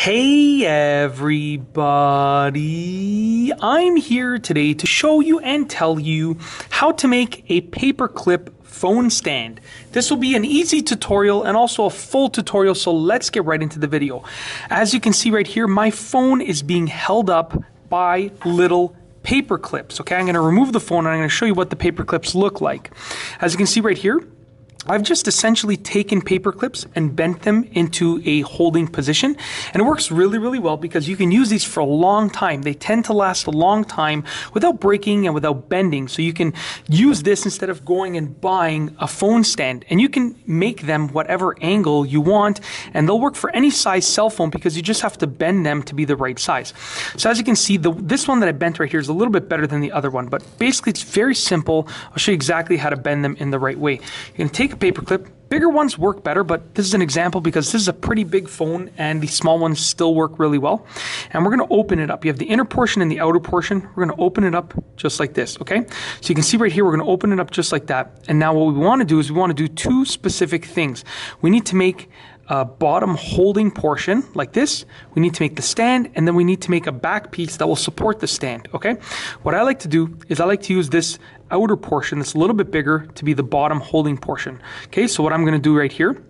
Hey everybody! I'm here today to show you and tell you how to make a paperclip phone stand. This will be an easy tutorial and also a full tutorial, so let's get right into the video. As you can see right here, my phone is being held up by little paper clips. Okay, I'm going to remove the phone and I'm going to show you what the paper clips look like. As you can see right here, I've just essentially taken paper clips and bent them into a holding position. And it works really, really well because you can use these for a long time. They tend to last a long time without breaking and without bending. So you can use this instead of going and buying a phone stand. And you can make them whatever angle you want. And they'll work for any size cell phone because you just have to bend them to be the right size. So as you can see, the, this one that I bent right here is a little bit better than the other one. But basically, it's very simple. I'll show you exactly how to bend them in the right way. You're going to take paper clip. Bigger ones work better, but this is an example because this is a pretty big phone and the small ones still work really well. And we're going to open it up. You have the inner portion and the outer portion. We're going to open it up just like this, okay? So you can see right here, we're going to open it up just like that. And now what we want to do is we want to do two specific things. We need to make a bottom holding portion like this. We need to make the stand and then we need to make a back piece that will support the stand, okay? What I like to do is I like to use this outer portion that's a little bit bigger to be the bottom holding portion. Okay, so what I'm going to do right here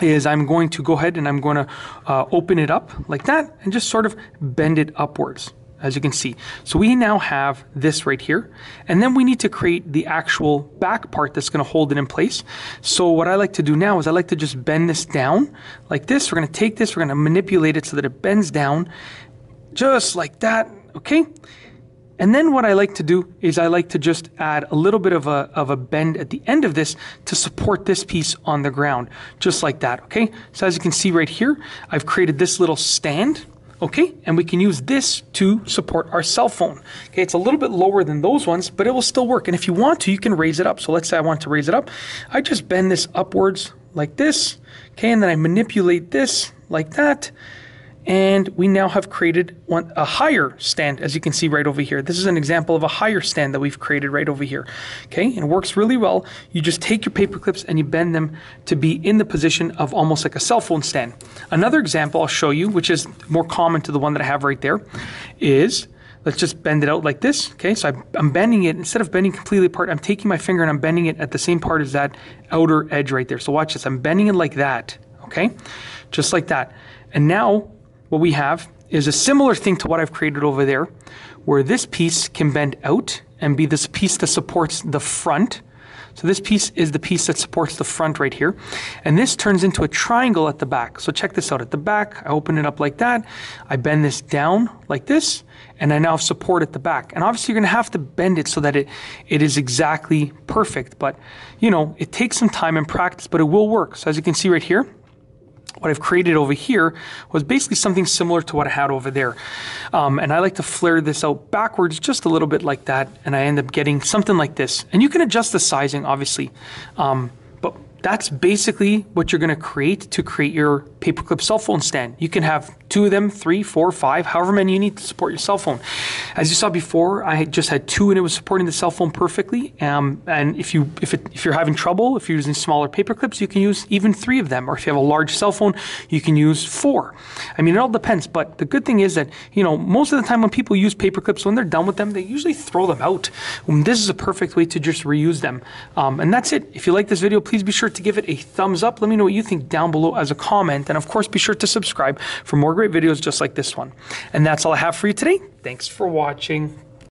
is I'm going to go ahead and I'm going to uh, open it up like that and just sort of bend it upwards as you can see. So we now have this right here, and then we need to create the actual back part that's gonna hold it in place. So what I like to do now is I like to just bend this down like this. We're gonna take this, we're gonna manipulate it so that it bends down just like that, okay? And then what I like to do is I like to just add a little bit of a, of a bend at the end of this to support this piece on the ground, just like that, okay? So as you can see right here, I've created this little stand, okay? And we can use this to support our cell phone. Okay, it's a little bit lower than those ones, but it will still work. And if you want to, you can raise it up. So let's say I want to raise it up. I just bend this upwards like this, okay? And then I manipulate this like that and we now have created one, a higher stand, as you can see right over here. This is an example of a higher stand that we've created right over here. Okay, and it works really well. You just take your paper clips and you bend them to be in the position of almost like a cell phone stand. Another example I'll show you, which is more common to the one that I have right there, is let's just bend it out like this. Okay, so I'm bending it, instead of bending completely apart, I'm taking my finger and I'm bending it at the same part as that outer edge right there. So watch this, I'm bending it like that, okay? Just like that. And now what we have is a similar thing to what I've created over there, where this piece can bend out and be this piece that supports the front. So this piece is the piece that supports the front right here. And this turns into a triangle at the back. So check this out. At the back, I open it up like that. I bend this down like this, and I now have support at the back. And obviously you're gonna have to bend it so that it, it is exactly perfect. But, you know, it takes some time and practice, but it will work. So as you can see right here, what I've created over here was basically something similar to what I had over there. Um, and I like to flare this out backwards just a little bit like that, and I end up getting something like this. And you can adjust the sizing, obviously. Um, that's basically what you're going to create to create your paperclip cell phone stand. You can have two of them, three, four, five, however many you need to support your cell phone. As you saw before, I just had two and it was supporting the cell phone perfectly. Um, and if you if it, if you're having trouble, if you're using smaller paper clips, you can use even three of them. Or if you have a large cell phone, you can use four. I mean, it all depends. But the good thing is that you know most of the time when people use paper clips, when they're done with them, they usually throw them out. And this is a perfect way to just reuse them. Um, and that's it. If you like this video, please be sure to give it a thumbs up. Let me know what you think down below as a comment. And of course, be sure to subscribe for more great videos just like this one. And that's all I have for you today. Thanks for watching.